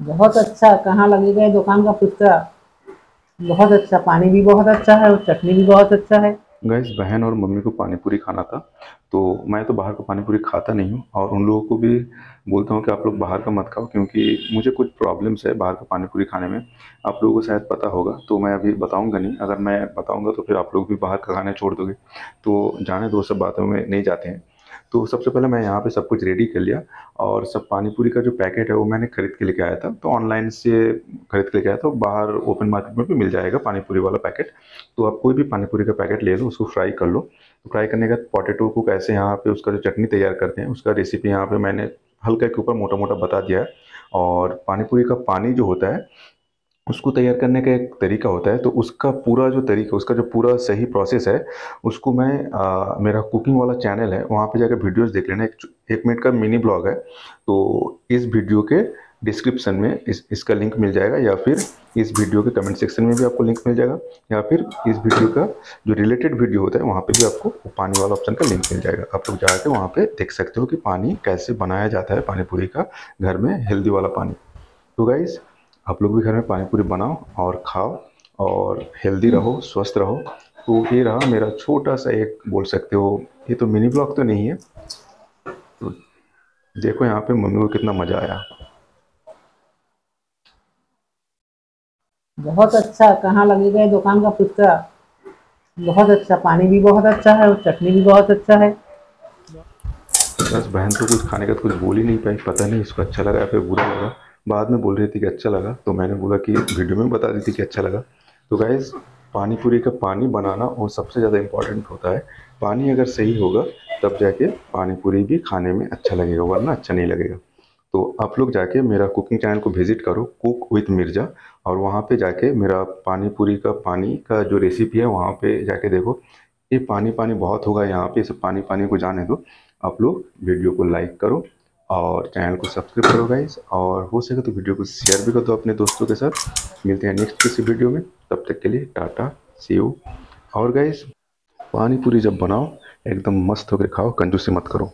बहुत अच्छा कहाँ लगेगा ये दुकान का फुचका बहुत अच्छा पानी भी बहुत अच्छा है और चटनी भी बहुत अच्छा है। गैस बहन और मम्मी को पानी पूरी खाना था तो मैं तो बाहर का पानी पूरी खाता नहीं हूँ और उन लोगों को भी बोलता हूँ कि आप लोग बाहर का मत खाओ क्योंकि मुझे कुछ प्रॉब्लम्स है बाहर का पानी पूरी खाने में। आप लोगों को शायद पता होगा तो मैं अभी बताऊँगा नहीं। अगर मैं बताऊँगा तो फिर आप लोग भी बाहर का खाना छोड़ दोगे। तो जाने दो, सब बातों में नहीं जाते हैं। तो सबसे पहले मैं यहाँ पे सब कुछ रेडी कर लिया और सब पानी पूरी का जो पैकेट है वो मैंने खरीद के लेके आया था। तो ऑनलाइन से खरीद के लेके आया था बाहर ओपन मार्केट में भी मिल जाएगा पानी पूरी वाला पैकेट तो आप कोई भी पानी पूरी का पैकेट ले लो, उसको फ्राई कर लो। तो फ्राई करने के बाद पोटेटो को कैसे यहाँ पे उसका जो चटनी तैयार करते हैं, उसका रेसिपी यहाँ पर मैंने हल्का के ऊपर मोटा मोटा बता दिया है। और पानी पूरी का पानी जो होता है उसको तैयार करने का एक तरीका होता है तो उसका पूरा जो तरीका उसका जो पूरा सही प्रोसेस है उसको मैं आ, मेरा कुकिंग वाला चैनल है वहाँ पे जाकर वीडियोस देख लेना। एक, एक मिनट का मिनी ब्लॉग है तो इस वीडियो के डिस्क्रिप्शन में इस इसका लिंक मिल जाएगा या फिर इस वीडियो के कमेंट सेक्शन में भी आपको लिंक मिल जाएगा या फिर इस वीडियो का जो रिलेटेड वीडियो होता है वहाँ पे भी आपको पानी वाला ऑप्शन का लिंक मिल जाएगा। आप लोग जाके वहाँ पे देख सकते हो कि पानी कैसे बनाया जाता है पानीपुरी का घर में हेल्दी वाला पानी। तो गाइज़ आप लोग भी घर में पानी पूरी बनाओ और खाओ और हेल्दी रहो स्वस्थ रहो। तो ये रहा मेरा छोटा सा एक बोल सकते हो ये तो मिनी ब्लॉग तो नहीं है। तो देखो यहाँ पे मम्मी को कितना मज़ा आया। बहुत अच्छा कहाँ लगेगा ये दुकान का फुचका बहुत अच्छा पानी भी बहुत अच्छा है और चटनी भी बहुत अच्छा है। बस बहन तो कुछ खाने का तो कुछ बोल ही नहीं पाई पता नहीं इसको अच्छा लगा या फिर बुरा लगा। बाद में बोल रही थी कि अच्छा लगा तो मैंने बोला कि वीडियो में बता दी थी कि अच्छा लगा। तो गाइज़ पानी पूरी का पानी बनाना वो सबसे ज़्यादा इंपॉर्टेंट होता है। पानी अगर सही होगा, तब जाके पानी पूरी भी खाने में अच्छा लगेगा, वरना अच्छा नहीं लगेगा। तो आप लोग जाके मेरा कुकिंग चैनल को विज़िट करो कुक विथ मिर्ज़ा और वहाँ पे जाके मेरा पानी पूरी का, पानी का जो रेसिपी है, वहाँ पे जाके देखो। ये पानी पानी बहुत होगा यहाँ पे, इस पानी पानी को जाने दो। आप लोग वीडियो को लाइक करो और चैनल को सब्सक्राइब करो गाइज़ और हो सके तो वीडियो को शेयर भी कर दो अपने दोस्तों के साथ. मिलते हैं नेक्स्ट किसी वीडियो में. तब तक के लिए टाटा सी और गाइज़ पानी पूरी जब बनाओ, एकदम मस्त होकर खाओ, कंजूसी मत करो.